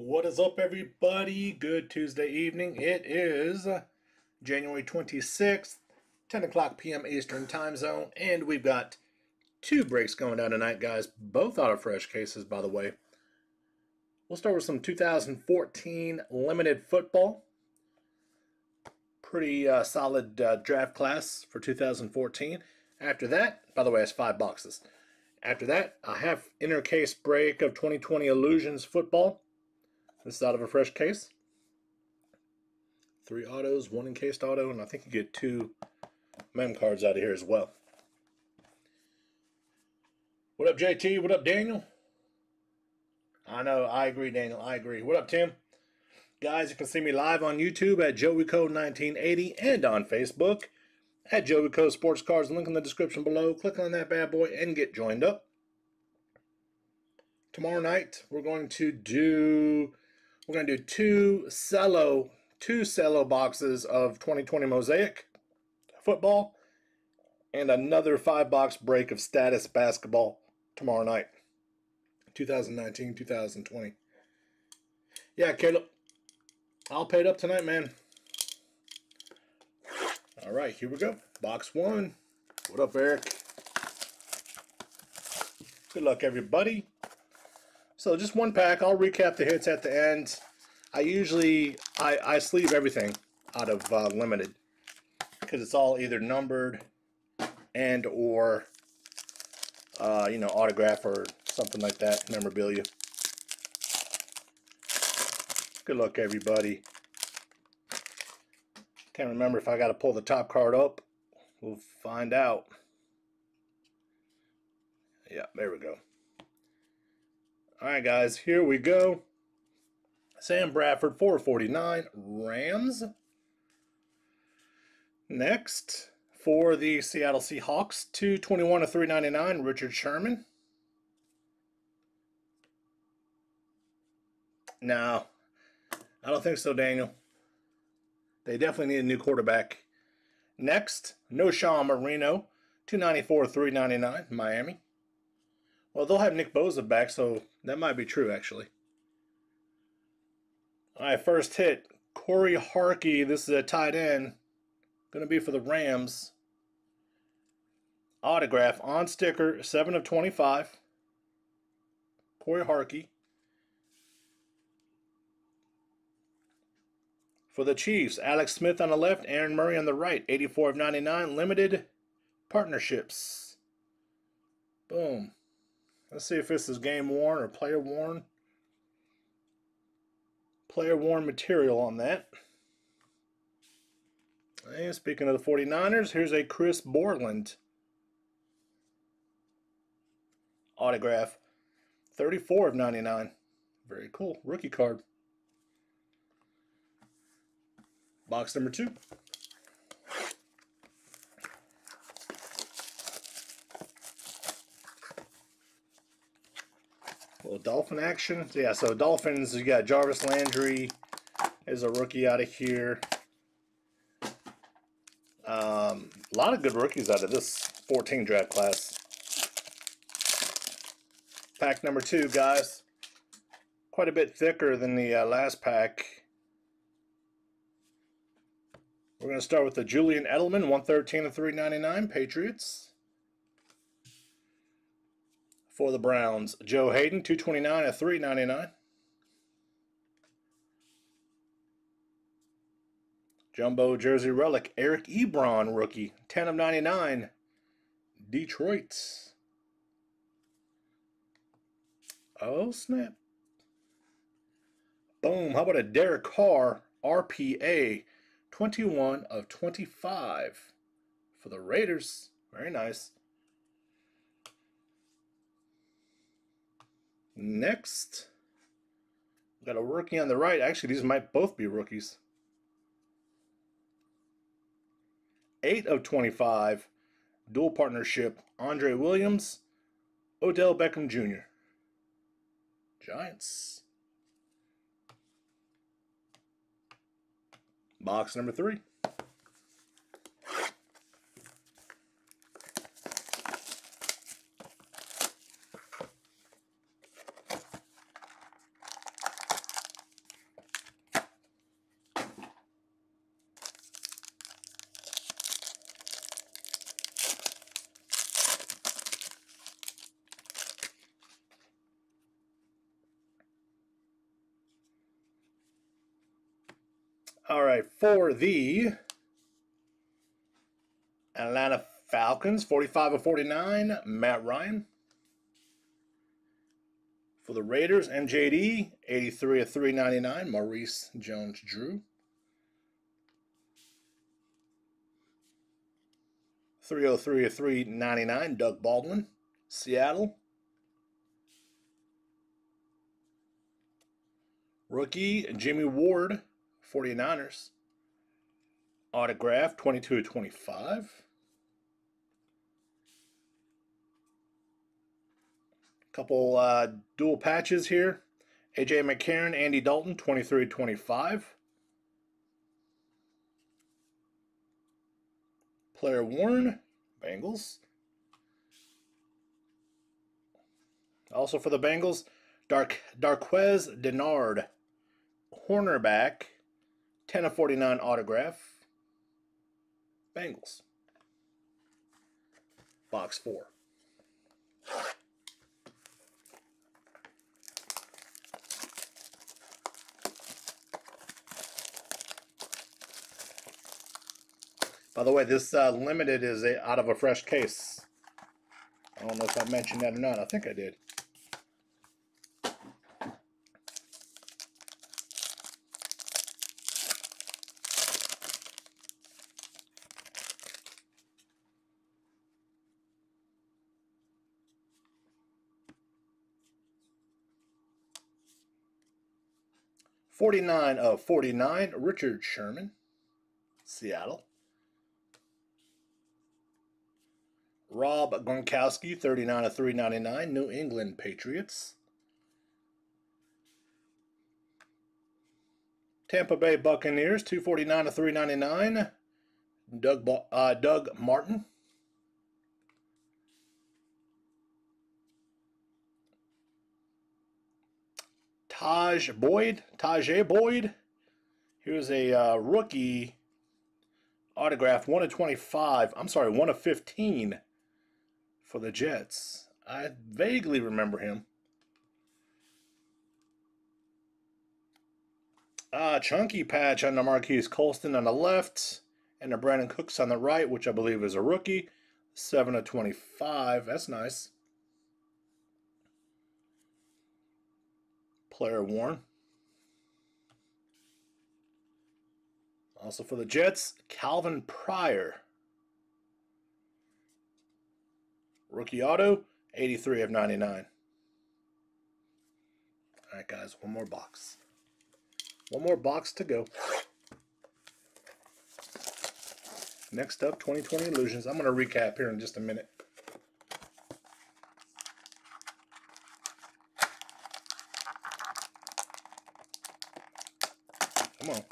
What is up, everybody? Good Tuesday evening. It is January 26th, 10 o'clock p.m. Eastern Time Zone, and we've got two breaks going down tonight, guys. Both out of fresh cases, by the way. We'll start with some 2014 limited football. Pretty uh, solid uh, draft class for 2014. After that, by the way, it's five boxes. After that, a half inner case break of 2020 Illusions football. This is out of a fresh case. Three autos, one encased auto, and I think you get two mem cards out of here as well. What up, JT? What up, Daniel? I know, I agree, Daniel. I agree. What up, Tim? Guys, you can see me live on YouTube at JoeyKoe1980 and on Facebook at Joey Koe Sports Cards. Link in the description below. Click on that bad boy and get joined up. Tomorrow night, we're going to do we're going to do two cello, two cello boxes of 2020 Mosaic football and another five box break of status basketball tomorrow night. 2019, 2020. Yeah, Caleb. I'll pay it up tonight, man. All right, here we go. Box one. What up, Eric? Good luck, everybody. So just one pack. I'll recap the hits at the end. I usually I, I sleeve everything out of uh, limited because it's all either numbered and or uh, you know autograph or something like that memorabilia. Good luck, everybody. Can't remember if I got to pull the top card up. We'll find out. Yeah, there we go. All right, guys, here we go. Sam Bradford, 449. Rams. Next, for the Seattle Seahawks, 221 to 399. Richard Sherman. No, I don't think so, Daniel. They definitely need a new quarterback. Next, Knowshon Moreno, 294 399. Miami. Well, they'll have Nick Bosa back, so that might be true, actually. All right, first hit. Cory Harkey. This is a tight end. Going to be for the Rams. Autograph on sticker, 7 of 25. Cory Harkey. For the Chiefs, Alex Smith on the left, Aaron Murray on the right. 84 of 99. Limited partnerships. Boom. Let's see if this is game worn or player worn. Player worn material on that. And speaking of the 49ers, here's a Chris Borland autograph. 34 of 99. Very cool. Rookie card. Box number two. Little Dolphin action. Yeah, so Dolphins, you got Jarvis Landry is a rookie out of here. Um, a lot of good rookies out of this 14 draft class. Pack number two, guys. Quite a bit thicker than the uh, last pack. We're going to start with the Julian Edelman, 113 to 399, Patriots. For the Browns, Joe Haden, 229 at 399. Jumbo Jersey Relic, Eric Ebron, rookie, 10 of 99. Detroit's. Oh, snap. Boom. How about a Derek Carr, RPA, 21 of 25 for the Raiders. Very nice. Next, got a rookie on the right. Actually, these might both be rookies. 8 of 25. Dual partnership. Andre Williams, Odell Beckham Jr. Giants. Box number three. All right, for the Atlanta Falcons, 45 of 49, Matt Ryan. For the Raiders, MJD, 83 of 399, Maurice Jones Drew. 303 of 399, Doug Baldwin, Seattle. Rookie, Jimmy Ward, 49ers. Autograph, 22 to 25. Couple uh, dual patches here. AJ McCarron, Andy Dalton, 23 25. Player worn, Bengals. Also for the Bengals, Dark Darqueze Dennard, cornerback, 10 of 49 autograph. Bengals. Box 4. By the way, this uh, limited is a, out of a fresh case. I don't know if I mentioned that or not. I think I did. Forty-nine of forty-nine, Richard Sherman, Seattle. Rob Gronkowski, 39 of 399, New England Patriots. Tampa Bay Buccaneers, 249 of 399, Doug, uh, Doug Martin. Tajh Boyd, Tajay Boyd. Here's a uh, rookie autograph, 1 of 25. I'm sorry, 1 of 15 for the Jets. I vaguely remember him. Uh, chunky patch on the Marquise Colston on the left, and the Brandin Cooks on the right, which I believe is a rookie. 7 of 25. That's nice. Player worn. Also for the Jets, Calvin Pryor. Rookie auto, 83 of 99. All right, guys, one more box. One more box to go. Next up, 2020 Illusions. I'm going to recap here in just a minute. Come on.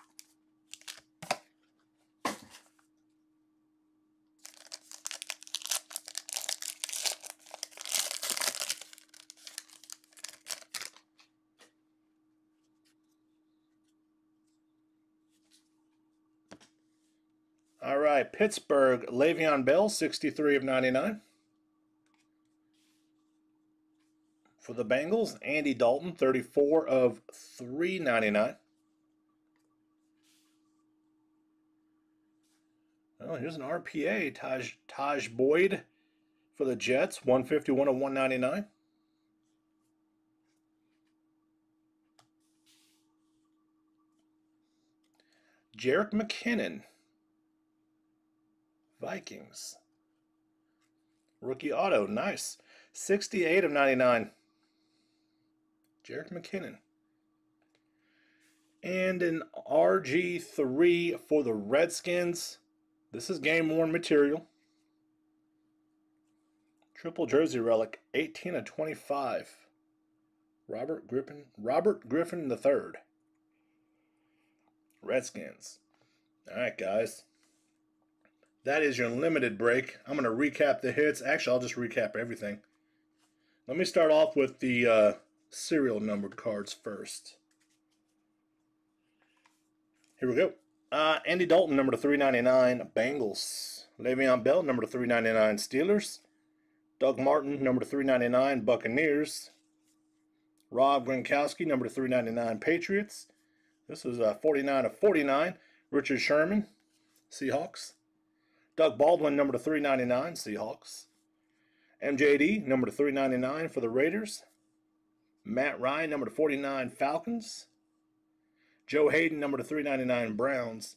All right, Pittsburgh, Le'Veon Bell, 63 of 99. For the Bengals, Andy Dalton, 34 of 399. Oh, here's an RPA, Tajh, Tajh Boyd for the Jets, 151 of 199. Jerick McKinnon, Vikings. Rookie auto, nice. 68 of 99. Jerick McKinnon. And an RG3 for the Redskins. This is game worn material. Triple jersey relic, 18 of 25. Robert Griffin, Robert Griffin III. Redskins. All right, guys. That is your limited break. I'm going to recap the hits. Actually, I'll just recap everything. Let me start off with the uh, serial numbered cards first. Here we go. Uh, Andy Dalton, number 399, Bengals. Le'Veon Bell, number 399, Steelers. Doug Martin, number 399, Buccaneers. Rob Gronkowski, number 399, Patriots. This is a 49 of 49. Richard Sherman, Seahawks. Doug Baldwin, number to 399, Seahawks. MJD, number to 399 for the Raiders. Matt Ryan, number to 49, Falcons. Joe Haden, number to 399, Browns.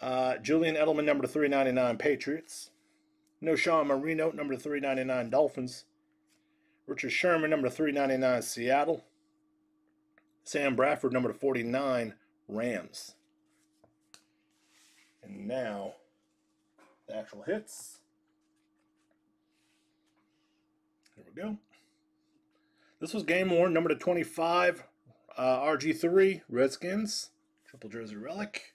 Uh, Julian Edelman, number to 399, Patriots. Knowshon Moreno, number to 399, Dolphins. Richard Sherman, number to 399, Seattle. Sam Bradford, number to 49, Rams. And now, the actual hits. Here we go. This was game one, number to 25, uh, RG3, Redskins, triple jersey relic.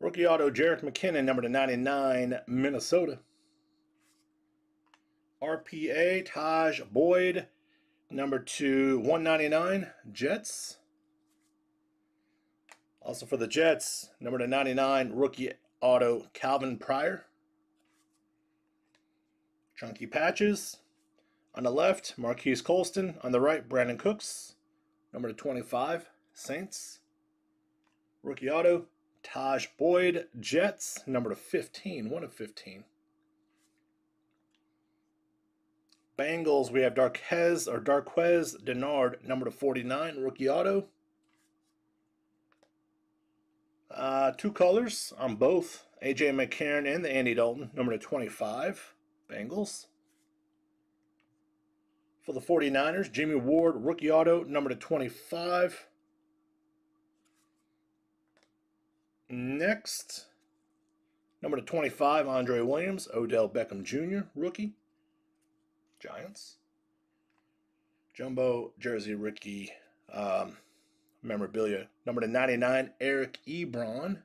Rookie auto, Jerick McKinnon, number to 99, Minnesota. RPA, Tajh Boyd, number to 199, Jets. Also for the Jets, number to 99, rookie auto, Calvin Pryor. Chunky patches. On the left, Marquise Colston. On the right, Brandin Cooks. Number to 25, Saints. Rookie auto, Tajh Boyd, Jets. Number to 15, 1 of 15. Bengals, we have Darquez or Darquez Dennard, number to 49, rookie auto. Uh, two colors on both AJ McCarron and the Andy Dalton, number to 25, Bengals. For the 49ers, Jimmy Ward, rookie auto, number to 25. Next, number to 25, Andre Williams, Odell Beckham Jr., rookie. Giants. Jumbo jersey rookie, um, memorabilia. Number to 99, Eric Ebron.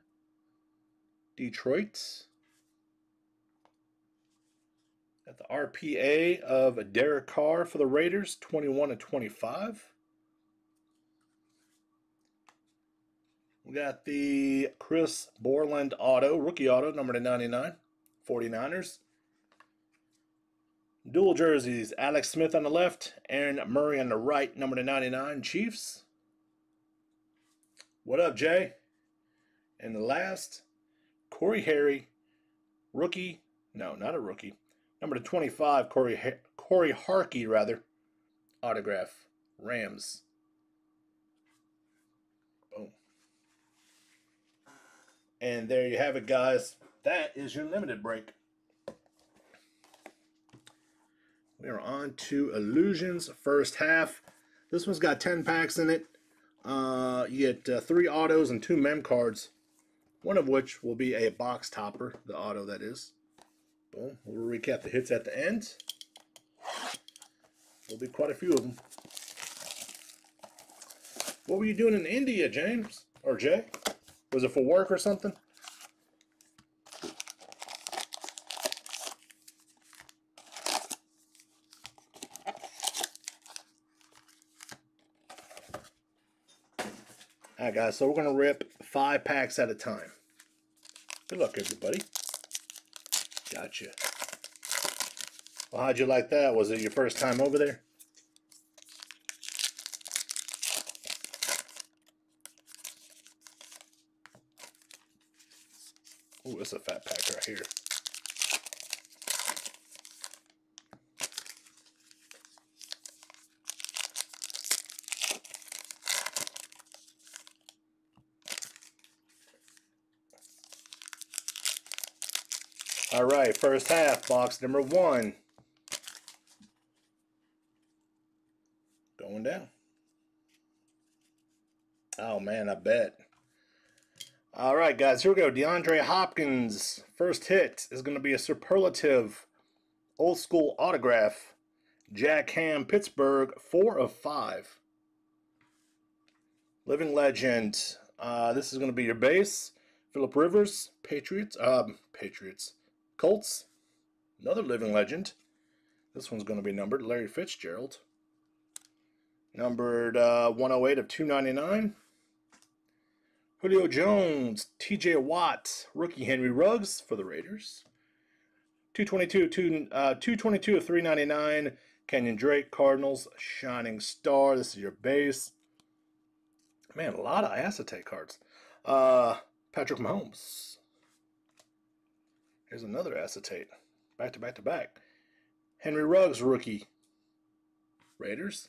Detroit. Got the RPA of Derek Carr for the Raiders, 21 to 25. We got the Chris Borland auto, rookie auto, number to 99, 49ers. Dual jerseys, Alex Smith on the left, Aaron Murray on the right, number to 99, Chiefs. What up, Jay? And the last, Corey Harry, rookie, no, not a rookie, number to 25, Corey, Cory Harkey, rather, autograph, Rams. Boom. And there you have it, guys. That is your limited break. We are on to Illusions first half. This one's got 10 packs in it. Uh, you get uh, three autos and two mem cards, one of which will be a box topper, the auto that is. Boom. We'll recap the hits at the end. There'll be quite a few of them. What were you doing in India, James? Or Jay? Was it for work or something? Alright guys, so we're going to rip five packs at a time. Good luck everybody. Gotcha. Well, how'd you like that? Was it your first time over there? Ooh, it's a fat pack right here. All right, first half, box number one. Going down. Oh, man, I bet. All right, guys, here we go. DeAndre Hopkins. First hit is going to be a superlative old school autograph. Jack Ham, Pittsburgh, four of five. Living legend. Uh, this is going to be your base. Philip Rivers, Patriots. Um, Patriots. Colts, another living legend. This one's going to be numbered Larry Fitzgerald. Numbered uh, 108 of 299. Julio Jones, TJ Watt, rookie Henry Ruggs for the Raiders. 222, two, uh, 222 of 399. Kenyan Drake, Cardinals, Shining Star. This is your base. Man, a lot of acetate cards. Uh, Patrick Mahomes. Here's another acetate. Back to back to back. Henry Ruggs, rookie. Raiders.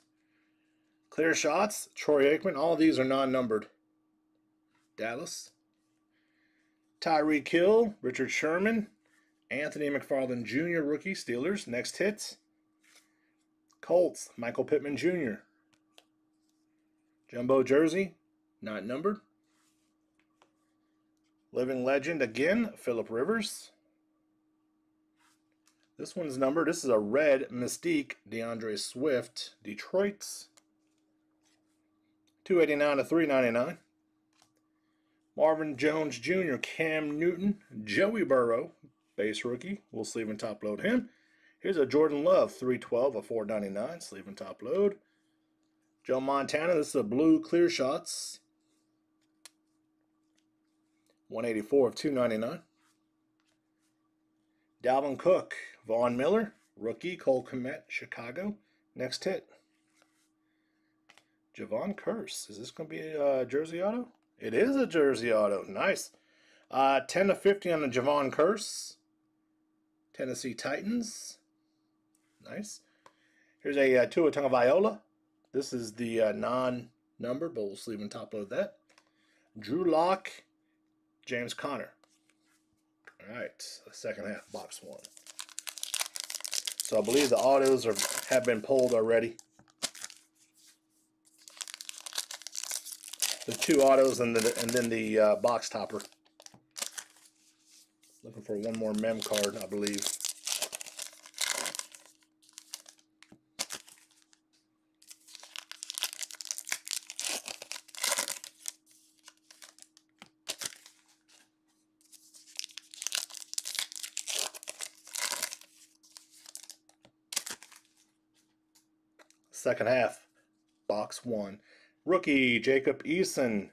Clear shots. Troy Aikman. All these are non numbered. Dallas. Tyreek Hill. Richard Sherman. Anthony McFarland Jr., rookie. Steelers. Next hits. Colts. Michael Pittman Jr. Jumbo jersey. Not numbered. Living legend again. Philip Rivers. This one's numbered. This is a red Mystique D'Andre Swift Detroit's. 289 to 399. Marvin Jones Jr., Cam Newton, Joey Burrow, base rookie. We'll sleeve and top load him. Here's a Jordan Love, 312 of 499, sleeve and top load. Joe Montana, this is a blue clear shots. 184 of 299. Dalvin Cook, Von Miller, rookie, Cole Kmet, Chicago. Next hit. Javon Curse. Is this going to be a jersey auto? It is a jersey auto. Nice. Uh, 10 to 50 on the Javon Curse. Tennessee Titans. Nice. Here's a uh, Tua Tagovailoa. This is the uh, non-number, but we'll sleeve and top load that. Drew Lock, James Conner. All right, second half, box one. So I believe the autos are have been pulled already. The two autos and the and then the uh, box topper. Looking for one more mem card, I believe. Second half, box one. Rookie, Jacob Eason.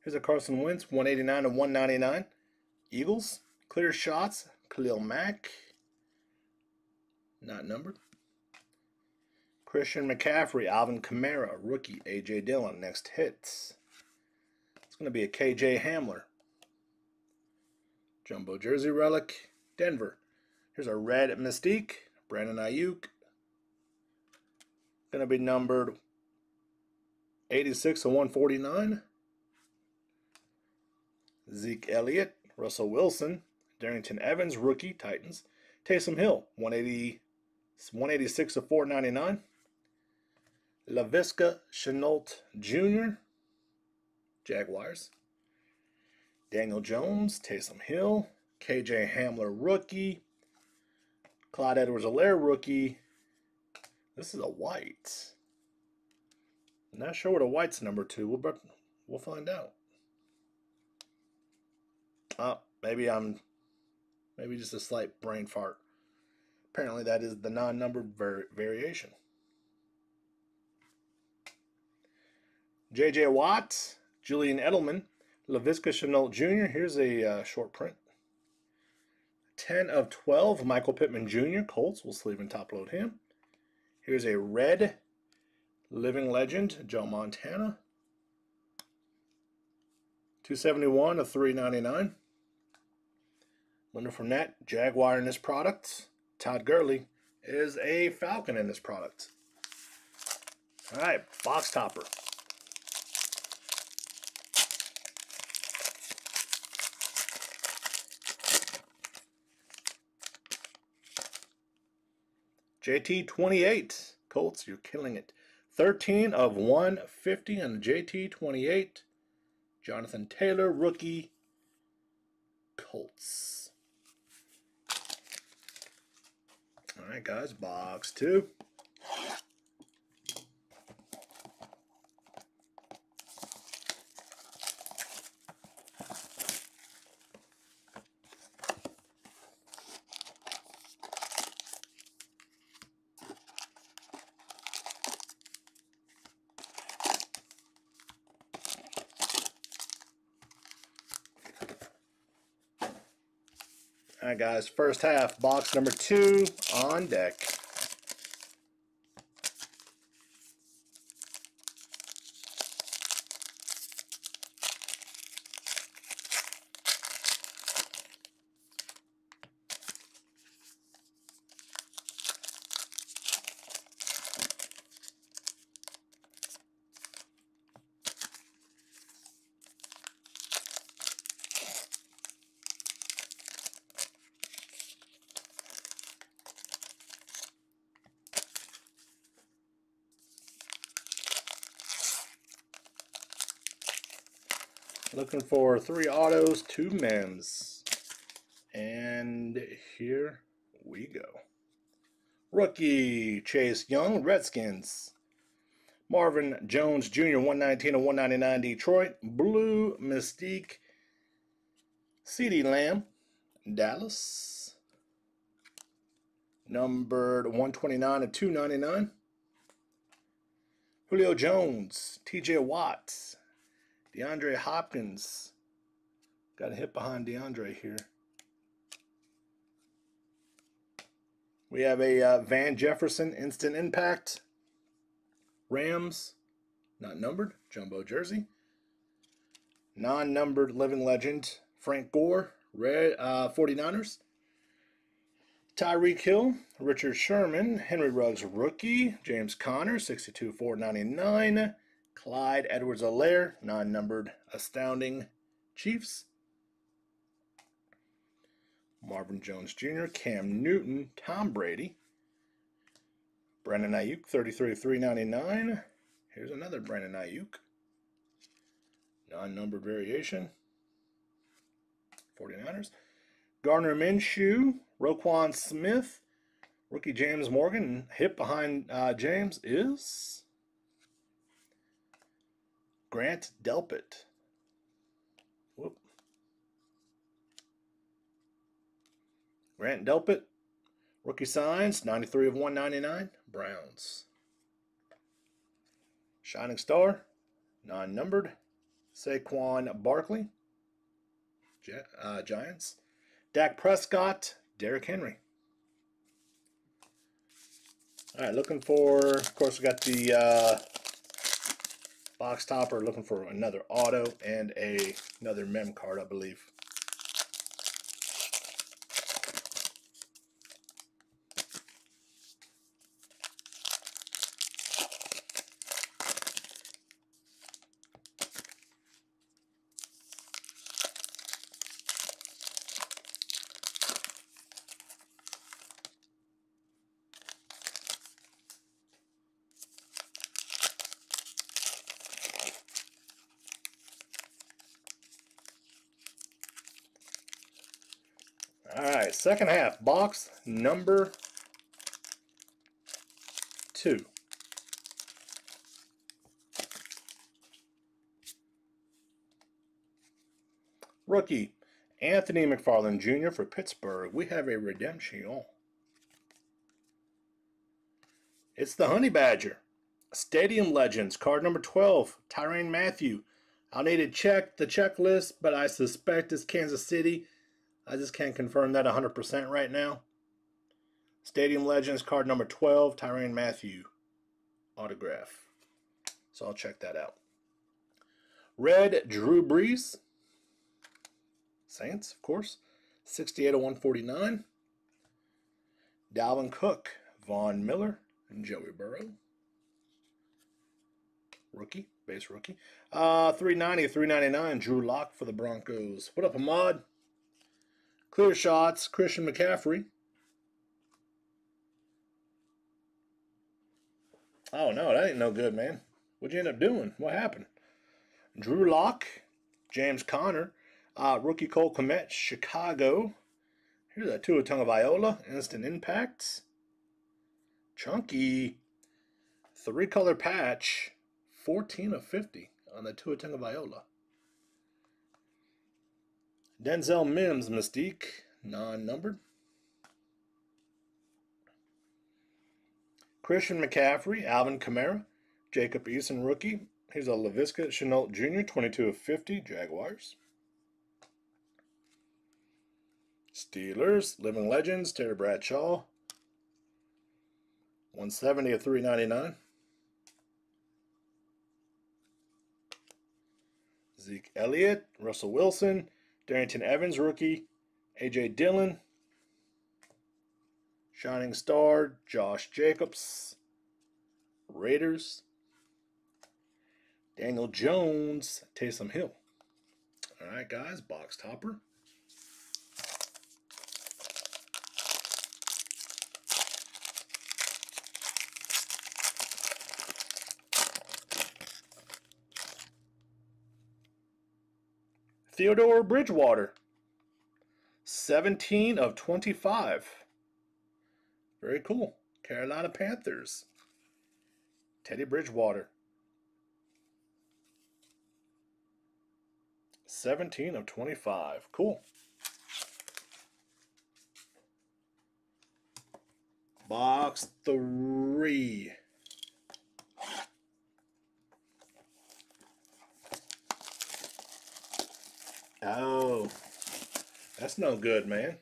Here's a Carson Wentz, 189 to 199. Eagles, clear shots, Khalil Mack. Not numbered. Christian McCaffrey, Alvin Kamara, rookie, A.J. Dillon. Next hits. It's going to be a K.J. Hamler. Jumbo Jersey Relic, Denver. Here's a red Mystique, Brandon Aiyuk, going to be numbered 86 to 149. Zeke Elliott, Russell Wilson, Darrynton Evans, rookie, Titans. Taysom Hill, 180, 186 to 499. Laviska Shenault Jr., Jaguars. Daniel Jones, Taysom Hill, KJ Hamler, rookie. Clyde Edwards-Helaire, rookie. This is a white. I'm not sure what a white's number two. We'll, we'll find out. Oh, maybe I'm, maybe just a slight brain fart. Apparently that is the non-numbered var variation. J.J. Watt, Julian Edelman, Laviska Shenault Jr. Here's a uh, short print. 10 of 12, Michael Pittman Jr. Colts. We'll sleeve and top load him. Here's a red living legend, Joe Montana. 271 of 399. Leonard Fournette, Jaguar in this product. Todd Gurley is a Falcon in this product. All right, box topper. JT28. Colts, you're killing it. 13 of 150 on JT28. Jonathan Taylor, rookie. Colts. All right, guys, box two. Guys, first half, box number two on deck. Looking for three autos, two mems. And here we go. Rookie Chase Young, Redskins. Marvin Jones Jr., 119 and 199 Detroit. Blue Mystique. CeeDee Lamb, Dallas. Numbered 129 and 299. Julio Jones, TJ Watts, DeAndre Hopkins. Got a hit behind DeAndre here. We have a uh, Van Jefferson Instant Impact. Rams, not numbered, jumbo jersey. Non-numbered Living Legend, Frank Gore, Red uh, 49ers. Tyreek Hill, Richard Sherman, Henry Ruggs rookie, James Conner, 62 499, Clyde Edwards Helaire, non numbered Astounding Chiefs, Marvin Jones Jr., Cam Newton, Tom Brady, Brandon Aiyuk, 33 399. Here's another Brandon Aiyuk, non numbered variation, 49ers. Gardner Minshew, Roquan Smith, rookie James Morgan. Hit behind uh, James is Grant Delpit. Whoop. Grant Delpit, rookie signs, 93 of 199, Browns. Shining Star, non-numbered, Saquon Barkley, uh, Giants. Dak Prescott, Derrick Henry. All right, looking for, of course, we got the uh, box topper, looking for another auto and a another mem card, I believe. All right, second half, box number two. Rookie, Anthony McFarland Jr. for Pittsburgh. We have a redemption. It's the Honey Badger. Stadium Legends, card number 12, Tyrann Mathieu. I'll need to check the checklist, but I suspect it's Kansas City. I just can't confirm that 100% right now. Stadium Legends, card number 12, Tyrann Mathieu. Autograph. So I'll check that out. Red, Drew Brees. Saints, of course. 68 of 149. Dalvin Cook, Von Miller, and Joey Burrow. Rookie, base rookie. Uh, 390, 399, Drew Lock for the Broncos. What up, Ahmad? Clear shots, Christian McCaffrey. Oh, no, that ain't no good, man. What'd you end up doing? What happened? Drew Lock, James Conner, uh, rookie Cole Kmet, Chicago. Here's a Tua Tagovailoa, instant impacts. Chunky, three color patch, 14 of 50 on the Tua Tagovailoa. Denzel Mims, Mystique, non-numbered. Christian McCaffrey, Alvin Kamara, Jacob Eason, rookie. Here's a Laviska Shenault Jr., 22 of 50, Jaguars. Steelers, Living Legends, Terry Bradshaw, 170 of 399. Zeke Elliott, Russell Wilson, Darrynton Evans, rookie, A.J. Dillon, Shining Star, Josh Jacobs, Raiders, Daniel Jones, Taysom Hill. All right, guys, box topper. Theodore Bridgewater. 17 of 25. Very cool. Carolina Panthers. Teddy Bridgewater. 17 of 25. Cool. Box three. Oh, that's no good, man.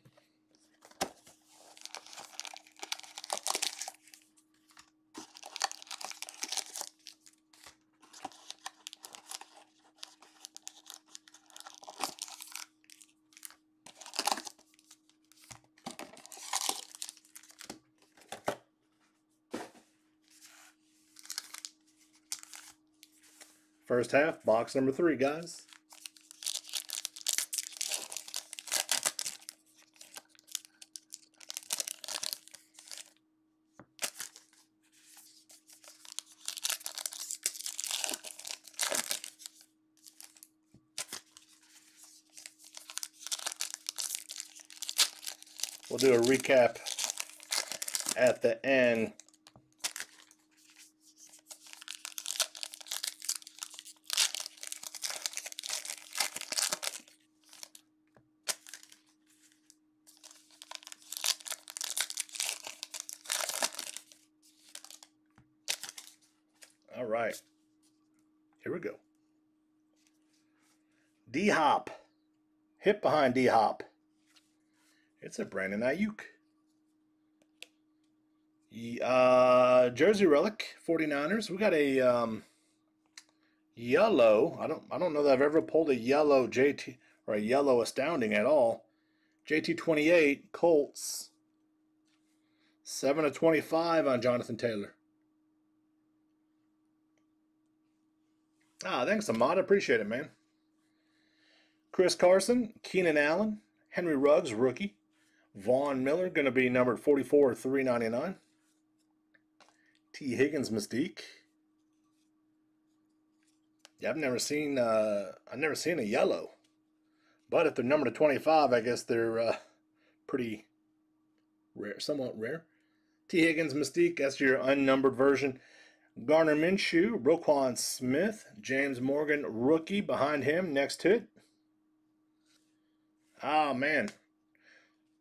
First half, box number three, guys. We'll do a recap at the end. All right. Here we go. D Hop. Hip behind D Hop. It's a Brandon Aiyuk. Uh, Jersey Relic, 49ers. We got a um, yellow. I don't I don't know that I've ever pulled a yellow JT or a yellow astounding at all. JT28 Colts. 7 of 25 on Jonathan Taylor. Ah, thanks, Ahmad. Appreciate it, man. Chris Carson, Keenan Allen, Henry Ruggs, rookie. Von Miller, going to be numbered 44 399. Tee Higgins, Mystique. Yeah, I've never seen uh, I've never seen a yellow, but if they're numbered to 25, I guess they're uh, pretty rare, somewhat rare. Tee Higgins, Mystique. That's your unnumbered version. Gardner Minshew, Roquan Smith, James Morgan, rookie behind him, next hit. Oh, man.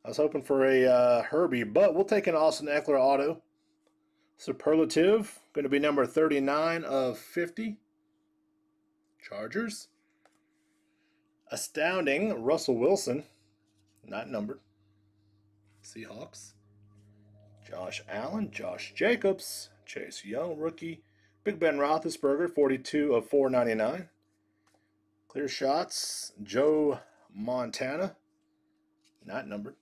I was hoping for a uh, Herbie, but we'll take an Austin Ekeler auto. Superlative, going to be number 39 of 50. Chargers. Astounding, Russell Wilson, not numbered. Seahawks. Josh Allen, Josh Jacobs, Chase Young, rookie. Big Ben Roethlisberger, 42 of 499. Clear shots, Joe Montana, not numbered.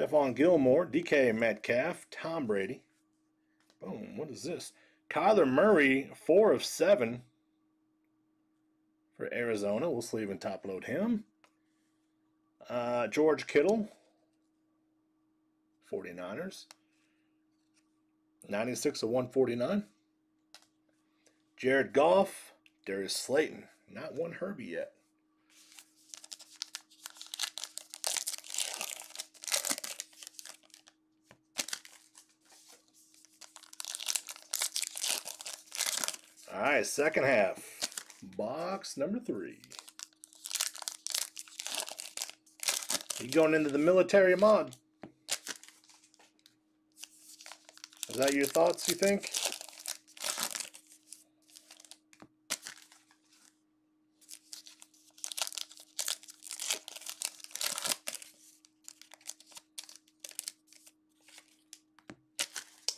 Stephon Gilmore, DK Metcalf, Tom Brady. Boom, what is this? Kyler Murray, 4 of 7 for Arizona. We'll sleeve and top load him. Uh, George Kittle, 49ers. 96 of 149. Jared Goff, Darius Slayton. Not one Herbie yet. All right, second half. Box number three. You going into the military mod? Is that your thoughts, you think?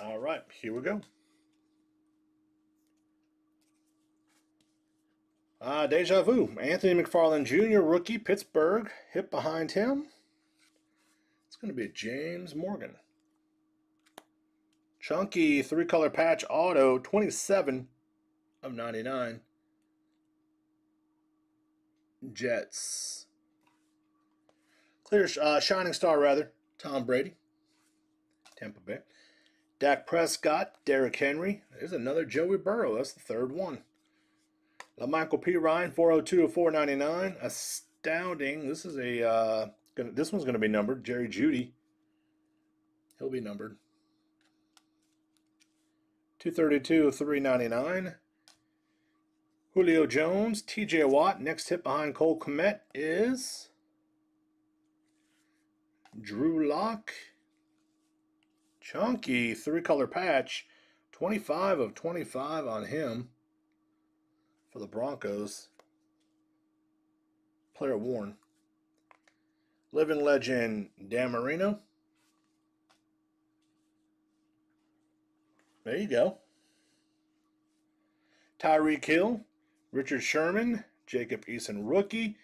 All right, here we go. Uh, deja vu. Anthony McFarland Jr., rookie, Pittsburgh. Hit behind him. It's going to be James Morgan. Chunky three color patch auto, 27 of 99. Jets. Clear, uh, Shining Star, rather. Tom Brady. Tampa Bay. Dak Prescott, Derrick Henry. There's another Joey Burrow. That's the third one. LaMichael P. Ryan, 402 of 499. Astounding. This is a uh, gonna, this one's going to be numbered. Jerry Jeudy. He'll be numbered. 232 of 399. Julio Jones, TJ Watt. Next hit behind Cole Kmet is Drew Lock. Chunky three color patch. 25 of 25 on him for the Broncos. Player worn. Living legend Dan Marino. There you go. Tyreek Hill, Richard Sherman, Jacob Eason rookie,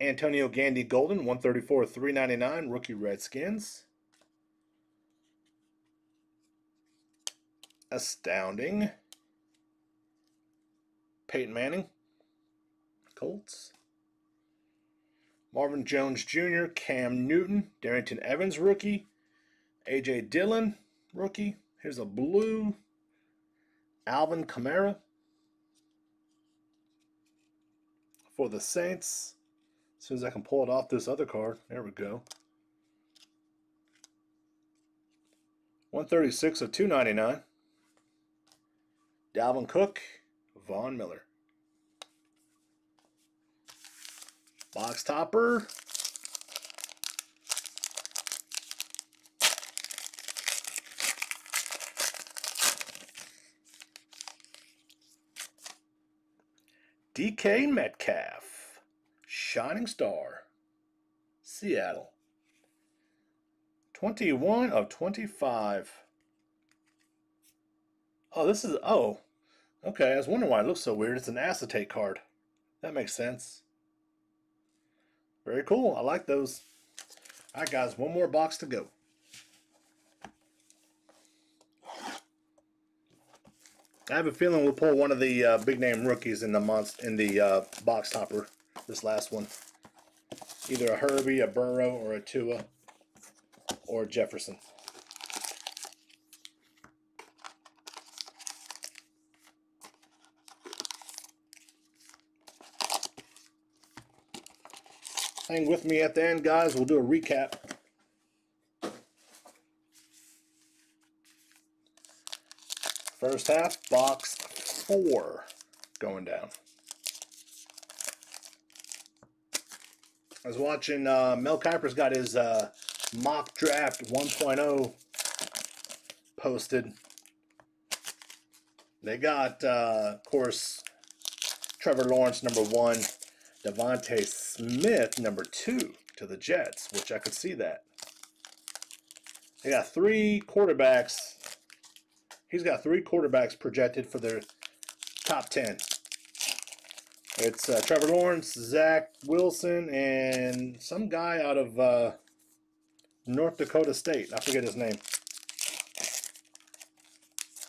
Antonio Gandy Golden, 134 399, rookie Redskins. Astounding. Peyton Manning, Colts. Marvin Jones Jr., Cam Newton, Darrynton Evans rookie, AJ Dillon rookie. Here's a blue Alvin Kamara for the Saints. As soon as I can pull it off this other card. There we go. 136 of 299. Dalvin Cook, Von Miller. Box topper. DK Metcalf, Shining Star, Seattle. 21 of 25. Oh, this is, oh, okay. I was wondering why it looks so weird. It's an acetate card. That makes sense. Very cool. I like those. All right, guys, one more box to go. I have a feeling we'll pull one of the uh, big name rookies in the month in the uh, box topper. This last one, either a Herbie, a Burrow, or a Tua, or Jefferson. Hang with me at the end, guys. We'll do a recap. First half, box four going down. I was watching, uh, Mel Kiper's got his uh, mock draft 1.0 posted. They got, uh, of course, Trevor Lawrence, number one, DeVonta Smith, number two, to the Jets, which I could see that. They got three quarterbacks He's got three quarterbacks projected for their top 10. It's uh, Trevor Lawrence, Zach Wilson, and some guy out of uh, North Dakota State. I forget his name.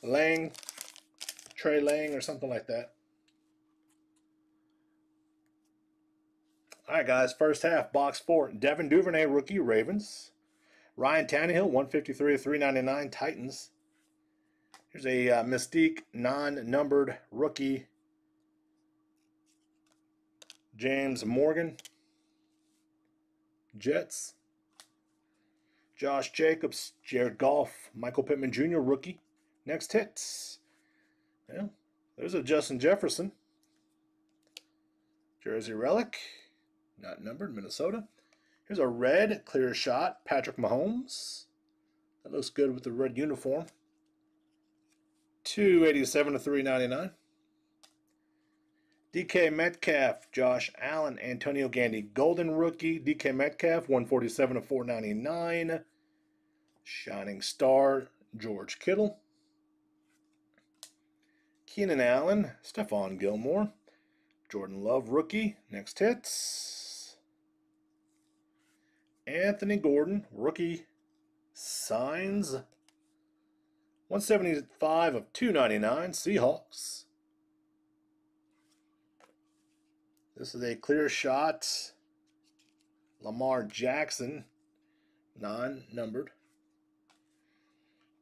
Lang, Trey Lang, or something like that. All right, guys. First half, box four. Devin Duvernay, rookie, Ravens. Ryan Tannehill, 153 399, Titans. Here's a uh, Mystique non-numbered rookie. James Morgan. Jets. Josh Jacobs, Jared Goff, Michael Pittman Jr. rookie. Next hits. Yeah, there's a Justin Jefferson. Jersey Relic, not numbered, Minnesota. Here's a red clear shot, Patrick Mahomes. That looks good with the red uniform. 287 to 399. DK Metcalf, Josh Allen, Antonio Gandy, Golden Rookie, DK Metcalf, 147 to 499. Shining Star, George Kittle. Keenan Allen, Stephon Gilmore, Jordan Love Rookie, next hits. Anthony Gordon, Rookie, signs. 175 of 299 Seahawks. This is a clear shot. Lamar Jackson, non-numbered.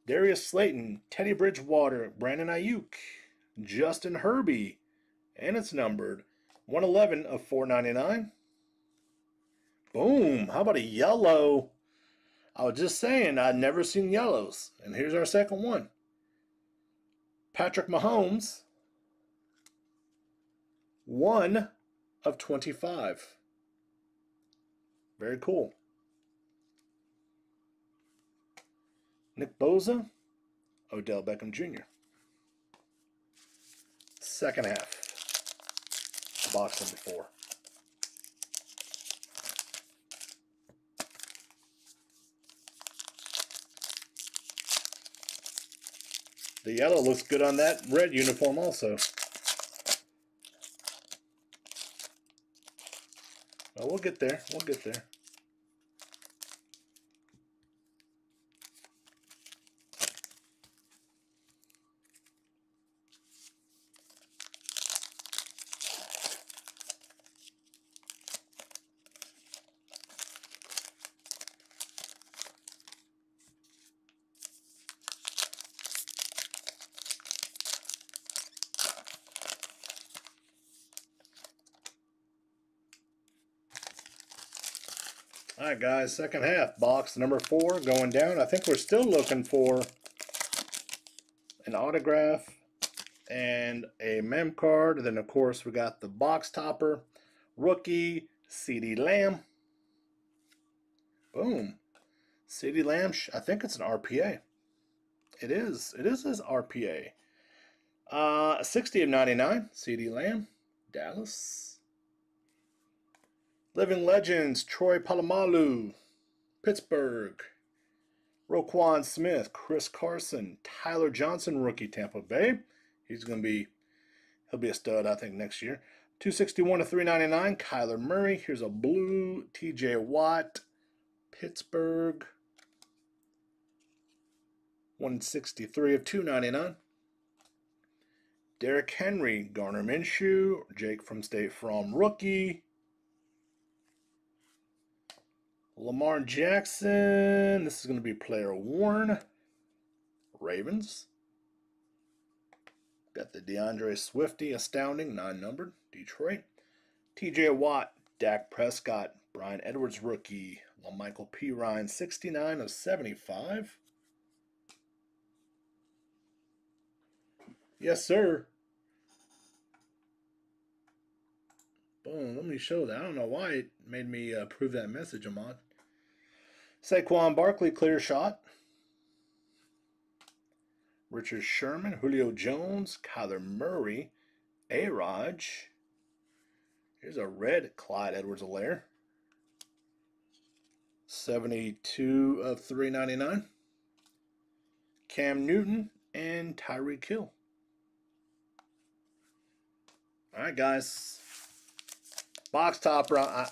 Darius Slayton, Teddy Bridgewater, Brandon Aiyuk, Justin Herbert, And it's numbered 111 of 499. Boom. How about a yellow? I was just saying, I'd never seen yellows. And here's our second one. Patrick Mahomes. One of 25. Very cool. Nick Bosa, Odell Beckham Jr. Second half. Box number four. The yellow looks good on that red uniform also. Well, we'll get there. We'll get there. Right, guys, second half. Box number four going down. I think we're still looking for an autograph and a mem card. Then, of course, we got the box topper, rookie, CeeDee Lamb. Boom. CeeDee Lamb, I think it's an RPA. It is. It is his RPA. Uh, 60 of 99, CeeDee Lamb, Dallas. Living Legends, Troy Polamalu, Pittsburgh. Roquan Smith, Chris Carson, Tyler Johnson, rookie Tampa Bay. He's going to be, he'll be a stud, I think, next year. 261 to 399, Kyler Murray. Here's a blue, TJ Watt, Pittsburgh. 163 of 299. Derrick Henry, Gardner Minshew, Jake from State Farm rookie. Lamar Jackson. This is going to be player worn. Ravens. Got the D'Andre Swifty, astounding, non-numbered. Detroit. TJ Watt, Dak Prescott, Bryan Edwards rookie, Michael P. Ryan, 69 of 75. Yes, sir. Boom, let me show that. I don't know why it made me uh, that message, Ahmad. Saquon Barkley, clear shot. Richard Sherman, Julio Jones, Kyler Murray, A-Raj. Here's a red Clyde Edwards-Helaire. 72 of 399. Cam Newton and Tyreek Hill. All right, guys. Box topper. I,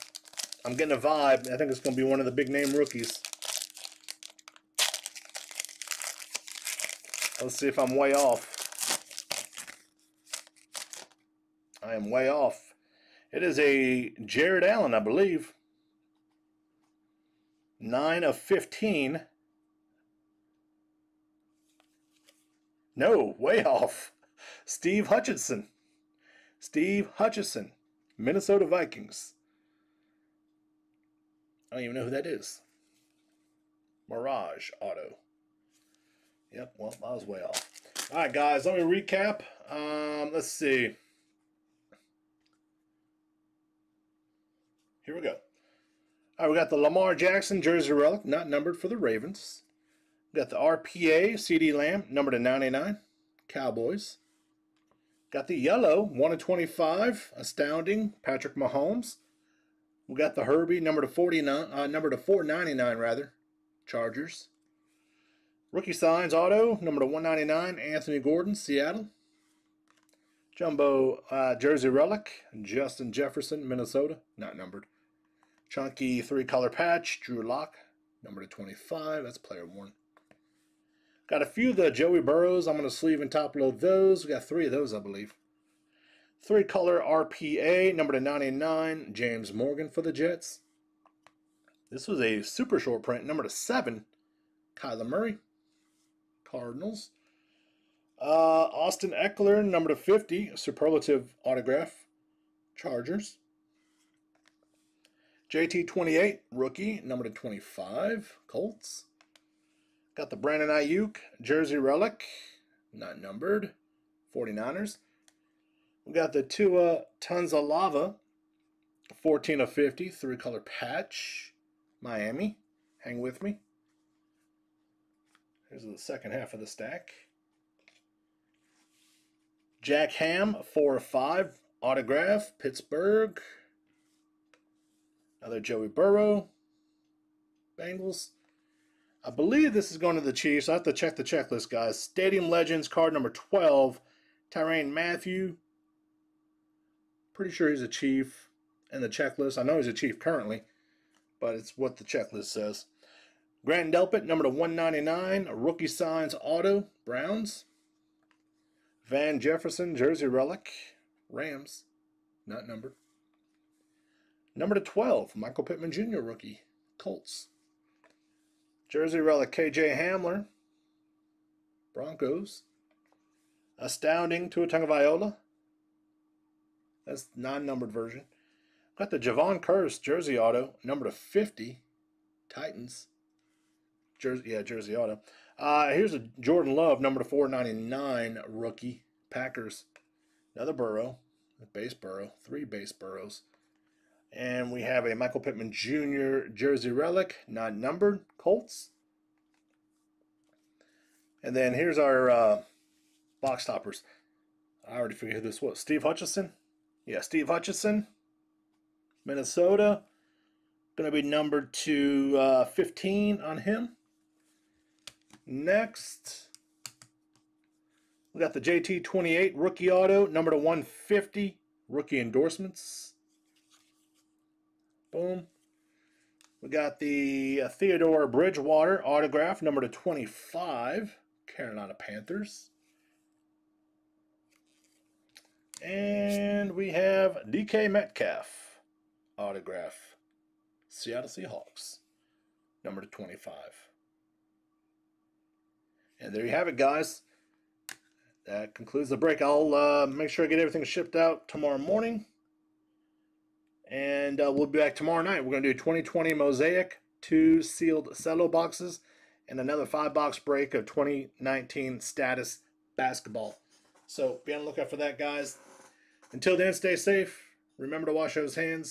I'm getting a vibe. I think it's going to be one of the big name rookies. Let's see if I'm way off. I am way off. It is a Jared Allen, I believe. 9 of 15. No, way off. Steve Hutchinson. Steve Hutchinson. Minnesota Vikings. I don't even know who that is. Mirage Auto. Yep, well, I was way off. All right, guys, let me recap. Um, let's see. Here we go. All right, we got the Lamar Jackson jersey relic, not numbered for the Ravens. We got the RPA CeeDee Lamb, numbered to 99, Cowboys. Got the yellow, 1 of 25, astounding, Patrick Mahomes. We got the Herbie, number to 49, uh, number to 499 rather, Chargers. Rookie signs auto, number to 199, Anthony Gordon, Seattle. Jumbo uh, jersey relic, Justin Jefferson, Minnesota, not numbered. Chunky three color patch, Drew Lock, number to 25, that's player one. Got a few of the Joey Burrows. I'm going to sleeve and top load those. We got three of those, I believe. Three color RPA, number to 99, James Morgan for the Jets. This was a super short print, number to seven, Kyler Murray, Cardinals. Uh, Austin Ekeler, number to 50, superlative autograph, Chargers. JT28, rookie, number to 25, Colts. Got the Brandon Aiyuk, jersey relic, not numbered, 49ers. We got the Tua Tagovailoa, 14 of 50, three color patch, Miami. Hang with me. Here's the second half of the stack. Jack Ham, 4 of 5, autograph, Pittsburgh. Another Joey Burrow, Bengals. I believe this is going to the Chiefs. I have to check the checklist, guys. Stadium Legends, card number 12, Tyrann Mathieu. Pretty sure he's a Chief in the checklist. I know he's a Chief currently, but it's what the checklist says. Grant Delpit, number to 199, rookie signs auto, Browns. Van Jefferson, jersey relic, Rams, not numbered. Number to 12, Michael Pittman Jr., rookie, Colts. Jersey relic, KJ Hamler, Broncos. Astounding Tua Tagovailoa. That's non-numbered version. Got the Jevon Kearse jersey auto, number to 50, Titans. Jersey, yeah, jersey auto. Uh, here's a Jordan Love, number to 499, rookie, Packers. Another Burrow, base Burrow, three base Burrows. And we have a Michael Pittman Jr. jersey relic, not numbered, Colts. And then here's our uh, box toppers. I already figured who this was. Steve Hutchinson. Yeah, Steve Hutchinson. Minnesota. Going to be numbered to uh, 15 on him. Next, we got the JT28 rookie auto, number to 150, rookie endorsements. Boom. We got the uh, Theodore Bridgewater autograph, number to 25, Carolina Panthers. And we have DK Metcalf autograph, Seattle Seahawks, number to 25. And there you have it, guys. That concludes the break. I'll uh, make sure I get everything shipped out tomorrow morning. And uh, we'll be back tomorrow night. We're going to do 2020 Mosaic, two sealed cello boxes, and another five box break of 2019 status basketball. So be on the lookout for that, guys. Until then, stay safe. Remember to wash those hands.